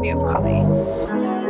Love you, Bobby.